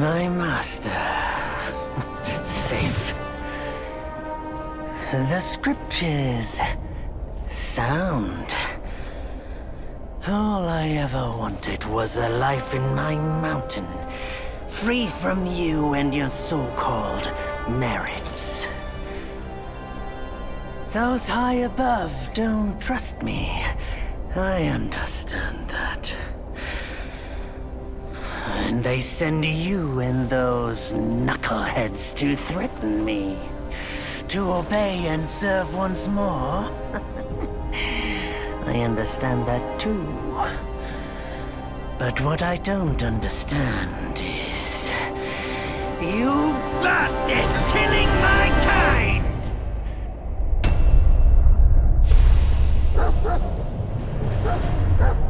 My master. Safe. The scriptures. Sound. All I ever wanted was a life in my mountain. Free from you and your so-called merits. Those high above don't trust me. I understand They send you and those knuckleheads to threaten me. To obey and serve once more. I understand that too. But what I don't understand is... You bastards killing my kind!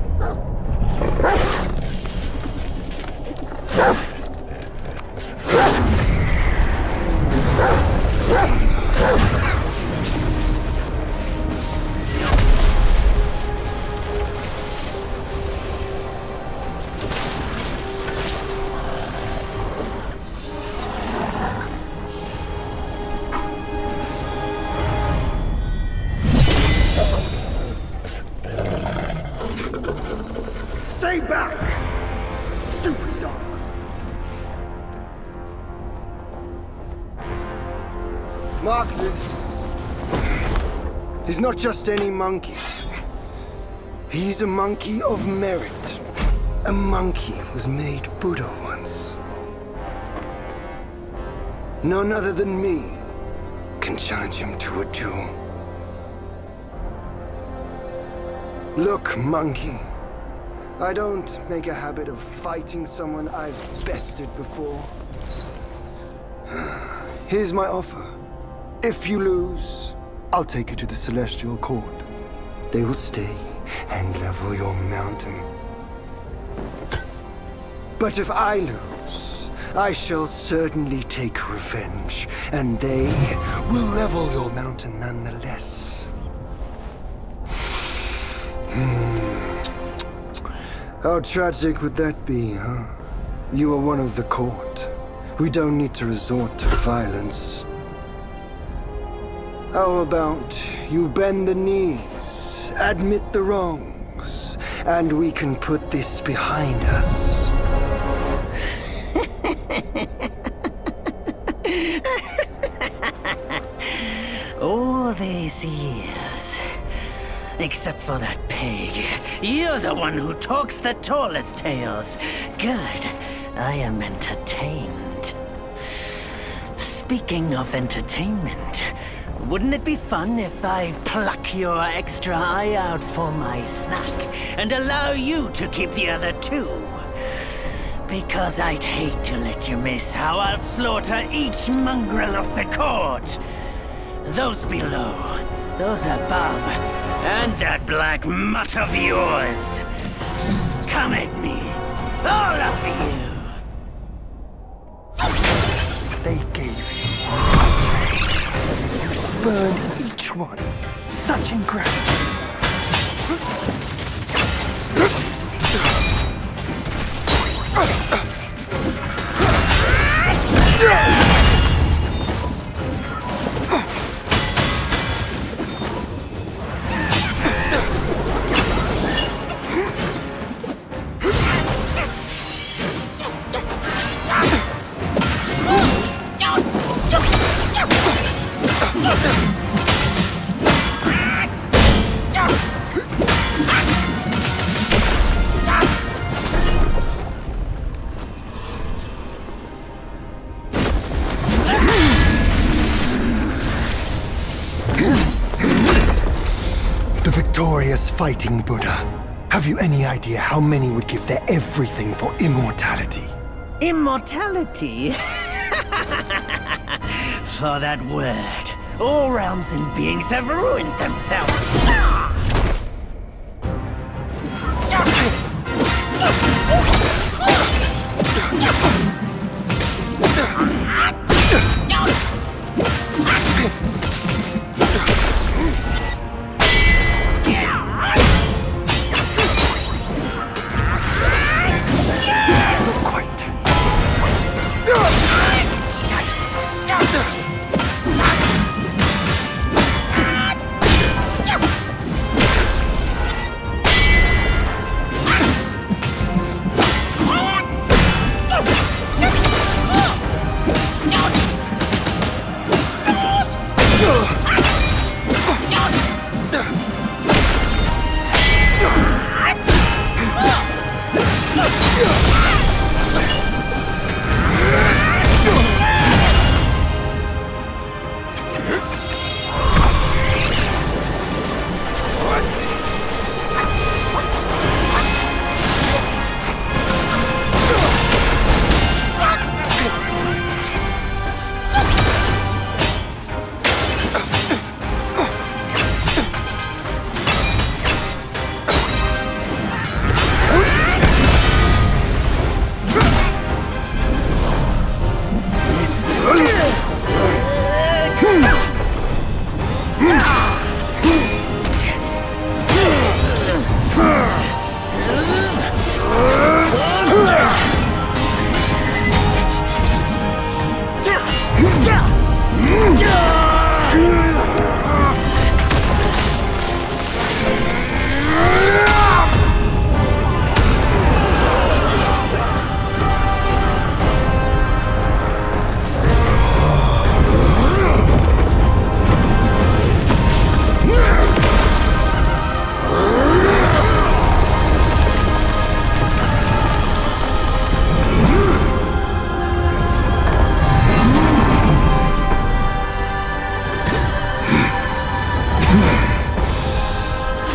He's not just any monkey. He's a monkey of merit. A monkey was made Buddha once. None other than me can challenge him to a duel. Look, monkey. I don't make a habit of fighting someone I've bested before. Here's my offer. If you lose, I'll take you to the Celestial Court. They will stay and level your mountain. But if I lose, I shall certainly take revenge, and they will level your mountain nonetheless. Hmm. How tragic would that be, huh? You are one of the court. We don't need to resort to violence. How about you bend the knees, admit the wrongs, and we can put this behind us? All these years. Except for that pig. You're the one who talks the tallest tales. Good. I am entertained. Speaking of entertainment, wouldn't it be fun if I pluck your extra eye out for my snack and allow you to keep the other two? Because I'd hate to let you miss how I'll slaughter each mongrel of the court. Those below, those above, and that black mutt of yours. Come at me, all of you. You each one. Such ingratitude. Fighting Buddha. Have you any idea how many would give their everything for immortality? Immortality? For that word, all realms and beings have ruined themselves.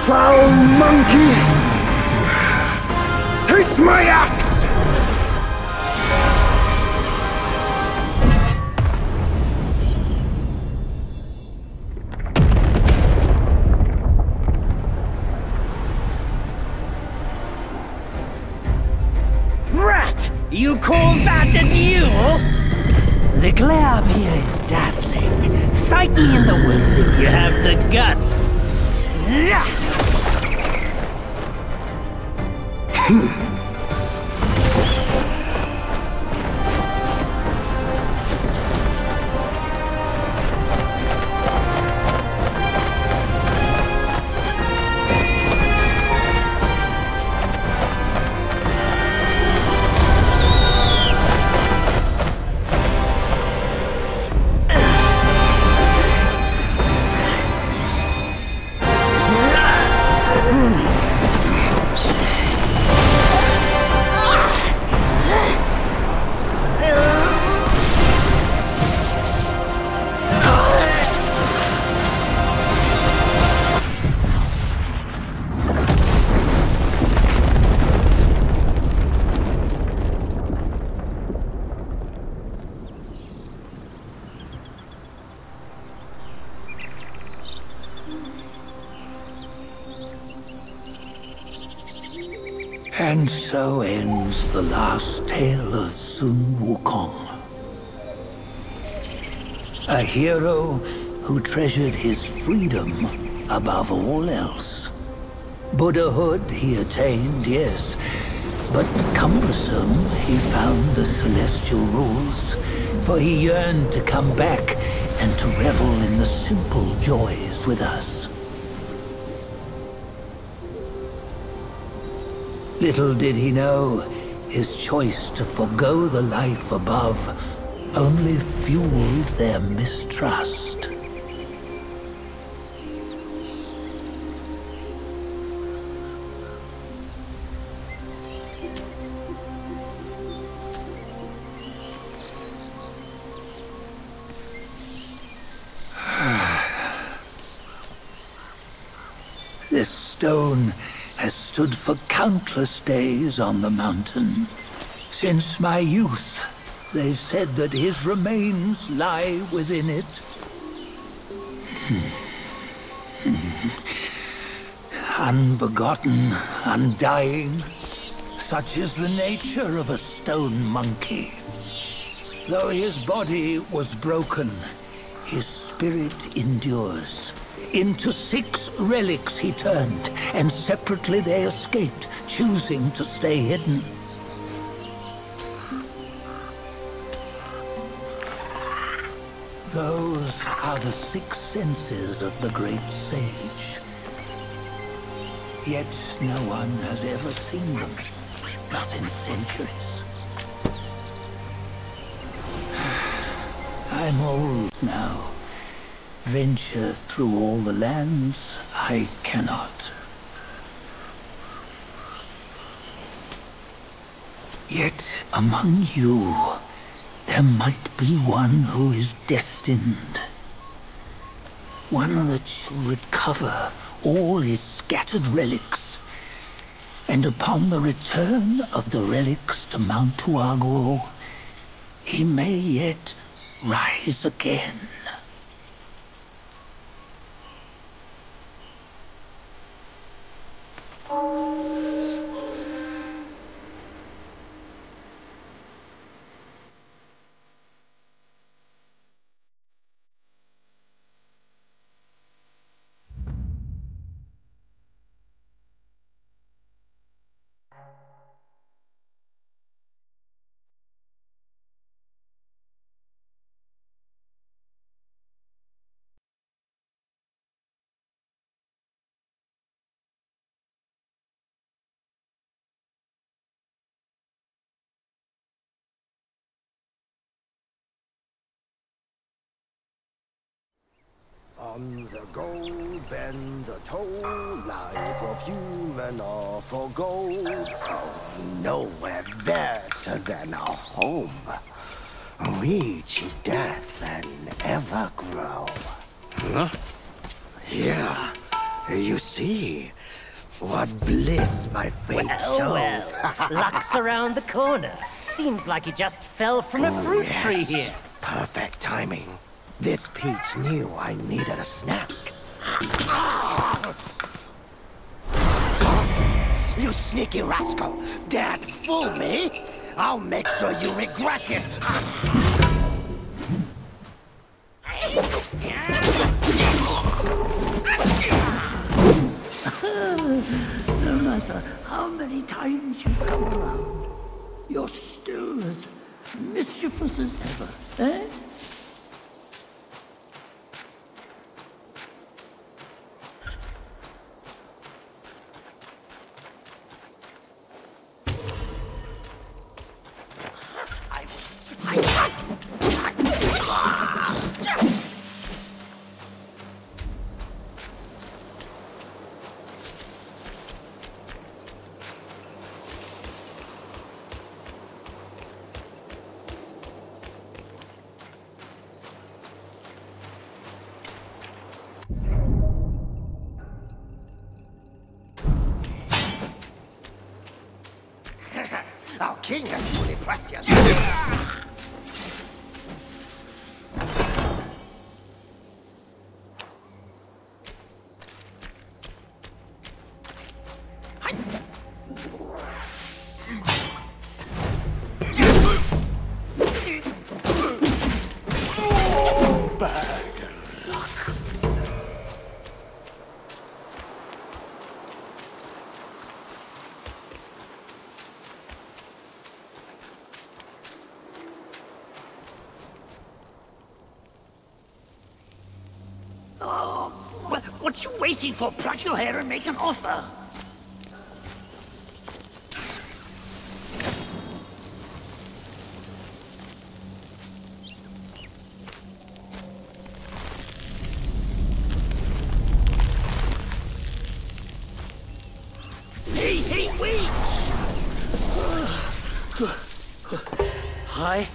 Foul monkey! Taste my axe! Rat! You call that a duel? The glare up here is dazzling. Fight me in the woods if you have the guts. And hero who treasured his freedom above all else. Buddhahood he attained, yes, but cumbersome he found the celestial rules, for he yearned to come back and to revel in the simple joys with us. Little did he know, his choice to forego the life above only fueled their mistrust. This stone has stood for countless days on the mountain. Since my youth, they've said that his remains lie within it. Unbegotten, undying, such is the nature of a stone monkey. Though his body was broken, his spirit endures. Into six relics he turned, and separately they escaped, choosing to stay hidden. Those are the six senses of the great sage. Yet no one has ever seen them, not in centuries. I'm old now. Venture through all the lands I cannot. Yet among you, there might be one who is destined. One that shall recover all his scattered relics. And upon the return of the relics to Mount Huaguo, he may yet rise again. Go, bend the toe, life of human are for gold. Oh, nowhere better than a home. Reach death and ever grow. Huh? Here, you see, what bliss my fate Well, well, luck's around the corner. Seems like you just fell from a oh, fruit tree Yes, here. Perfect timing. This peach knew I needed a snack. You sneaky rascal! Dare fool me? I'll make sure you regret it! No matter how many times you come around, you're still as mischievous as ever, eh? Our king has fully prescient. What, waiting for? Pluck your hair and make an offer. Hey, hey, wait! I,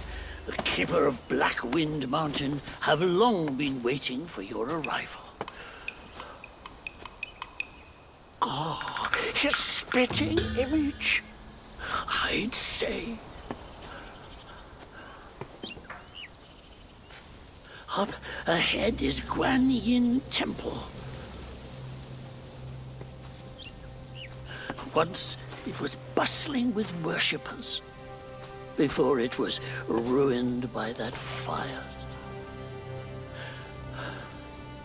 the keeper of Black Wind Mountain, have long been waiting for your arrival. Ah, his spitting image, I'd say. Up ahead is Guan Yin Temple. Once it was bustling with worshippers before it was ruined by that fire.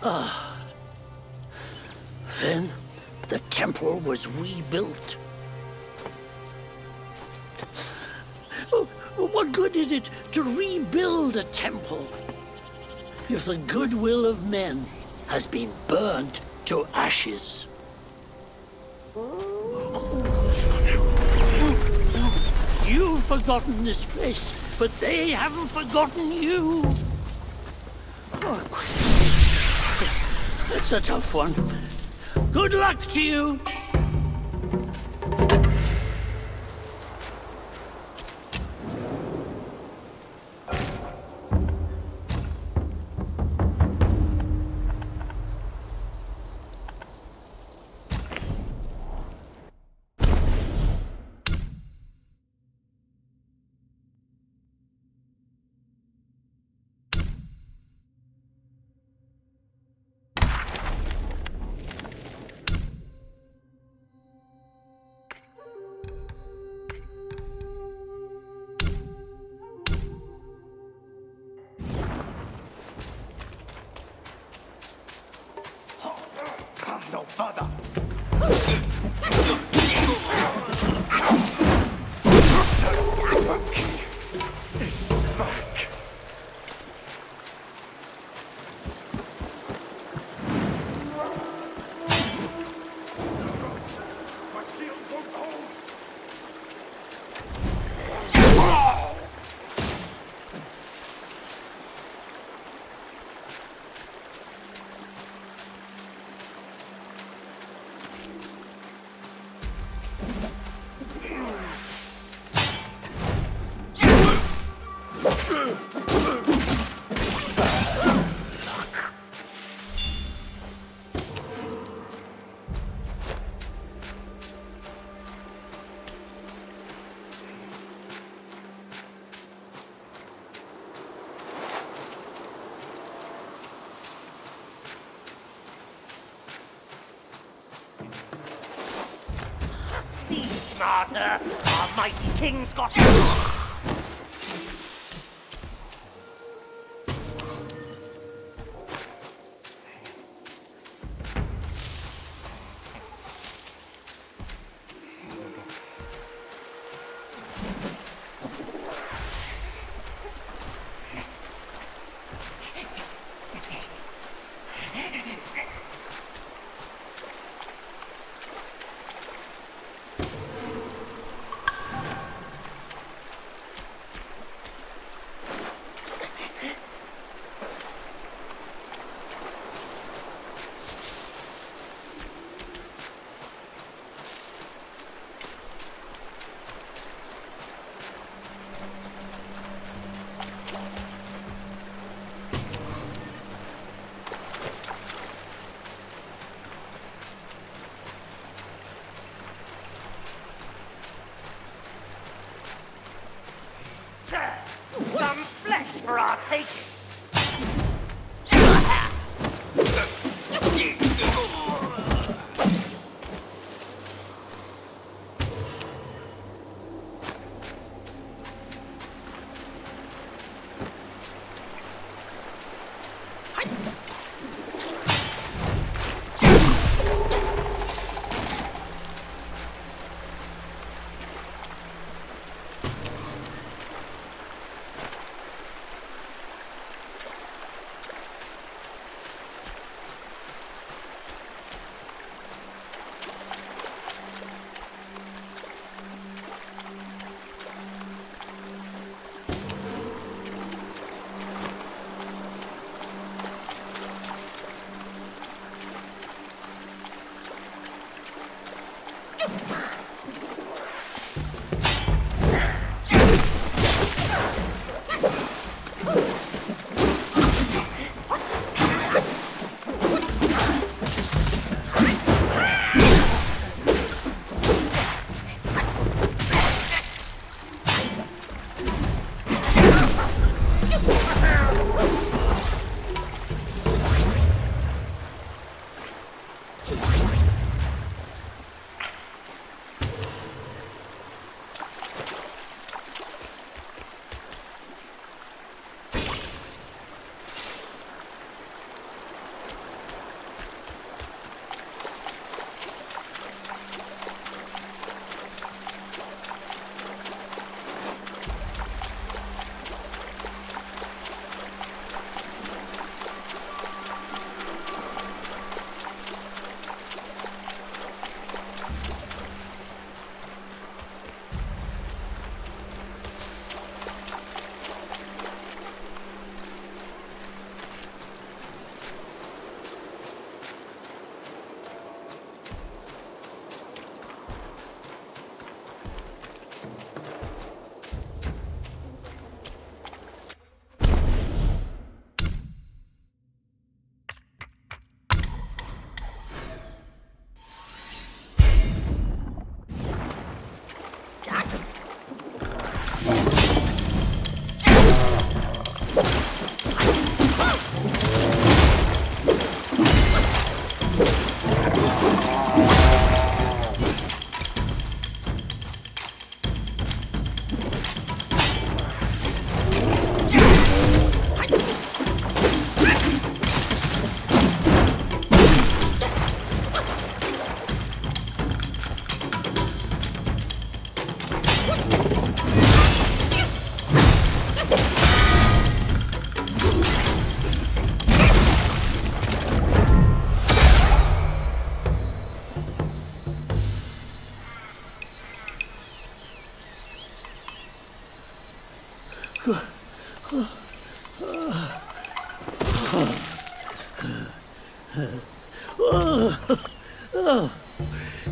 Ah. Then the temple was rebuilt. Oh, What good is it to rebuild a temple if the goodwill of men has been burnt to ashes? You've forgotten this place, but they haven't forgotten you. Oh, It's a tough one. Good luck to you. Smarter. Our mighty king's got...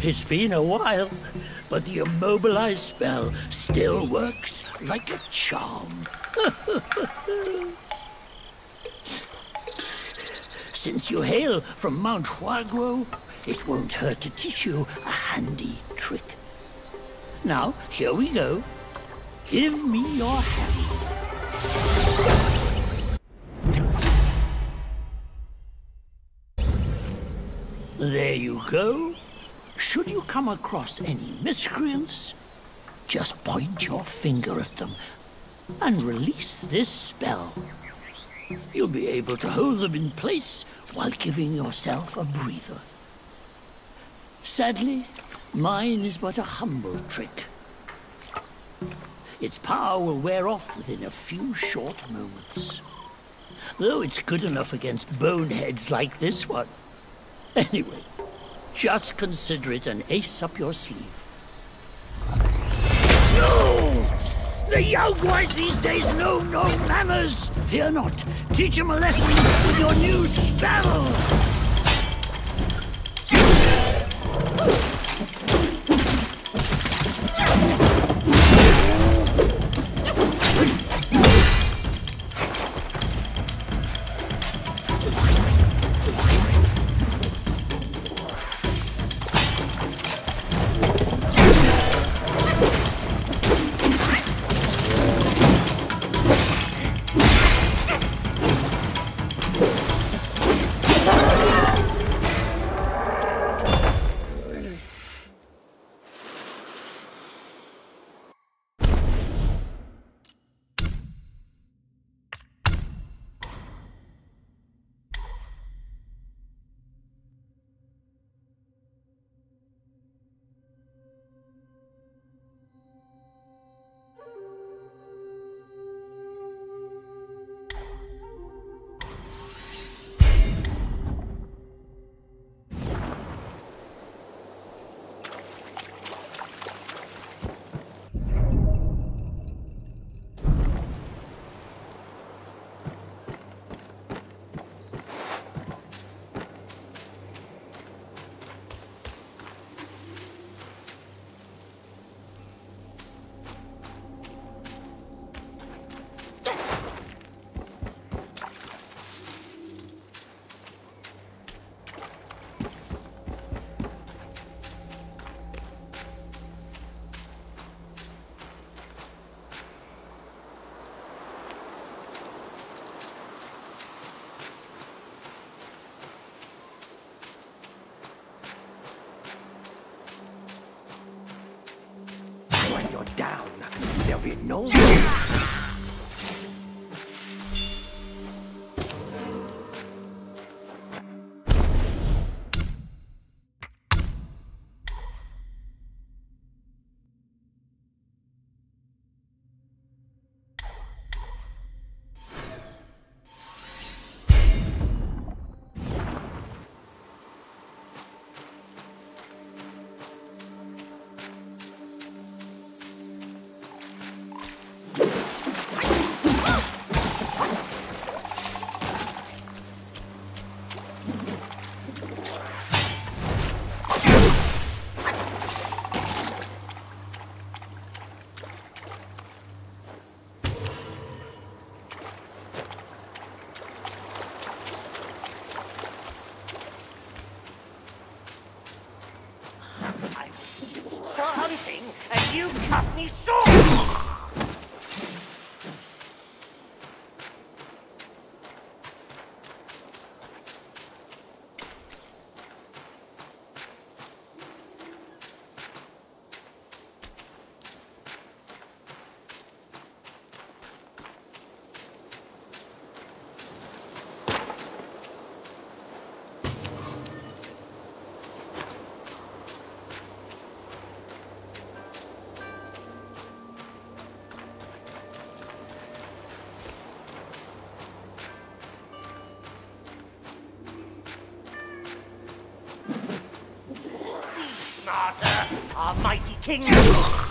It's been a while. but the immobilized spell still works like a charm. Since you hail from Mount Huaguo, it won't hurt to teach you a handy trick. Now, here we go. Give me your hand. There you go. Should you come across any miscreants, just point your finger at them and release this spell. You'll be able to hold them in place while giving yourself a breather. Sadly, mine is but a humble trick. Its power will wear off within a few short moments. Though it's good enough against boneheads like this one. Anyway, just consider it an ace up your sleeve. No! The Yaoguais these days know no manners! Fear not. Teach them a lesson with your new spell! No our mighty king!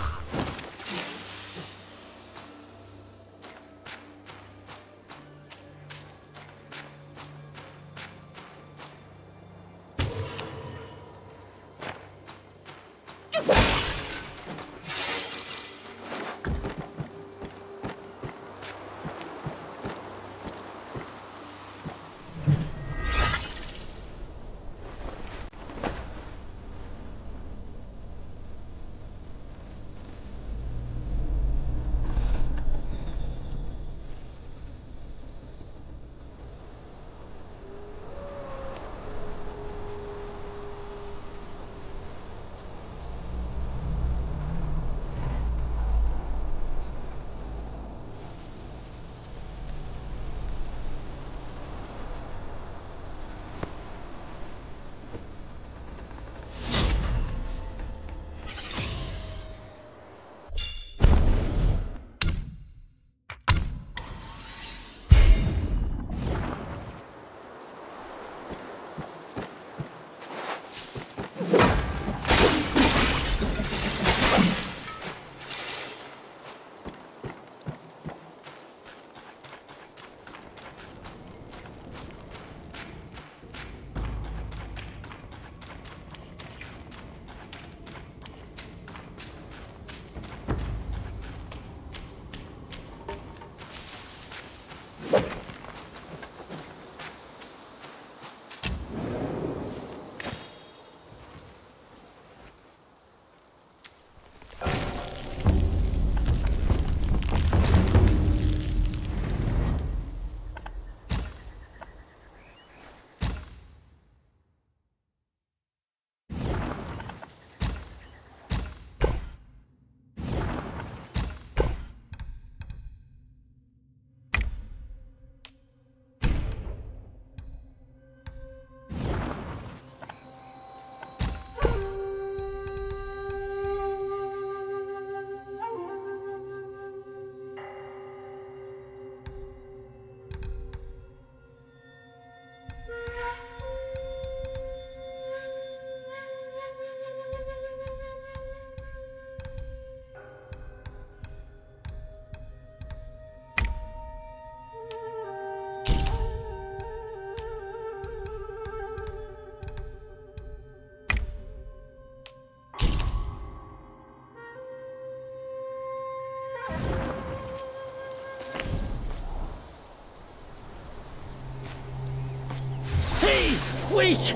Wait!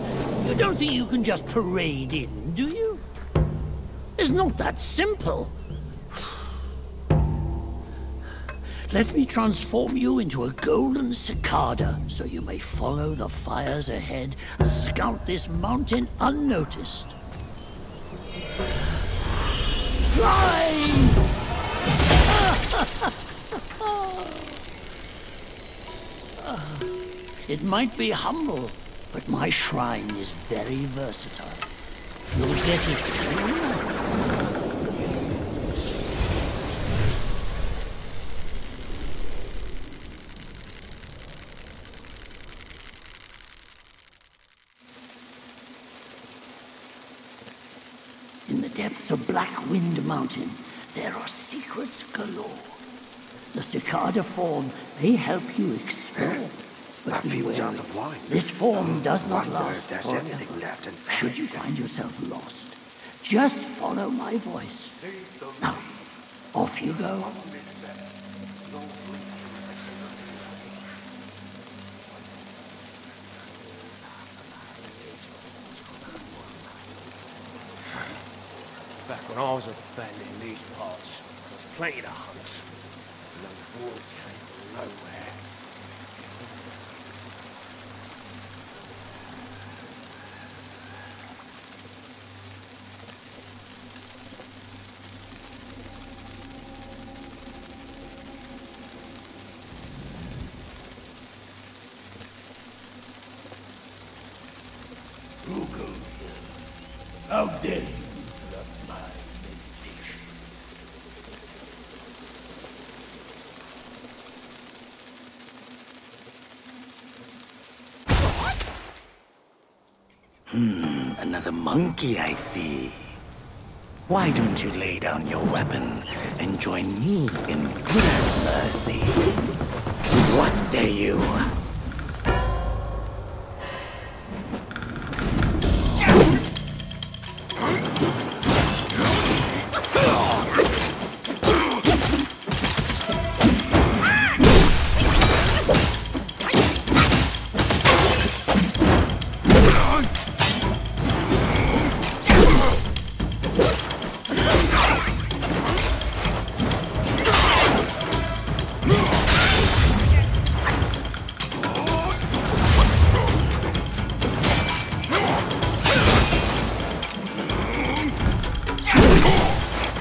You don't think you can just parade in, do you? It's not that simple. Let me transform you into a golden cicada so you may follow the fires ahead and scout this mountain unnoticed. Fly! It might be humble, but my shrine is very versatile. You'll get it soon. In the depths of Black Wind Mountain, there are secrets galore. The cicada form may help you explore. But I feel beware, jars of wine. This form does not last there's forever. anything left inside. Should you find yourself lost, just follow my voice. Now, off you go. Back when I was a family in these parts, there was plenty to hunt. And those wolves came from nowhere. Who goes meditation? Hmm, another monkey, I see. Why don't you lay down your weapon and join me in Buddha's mercy? What say you?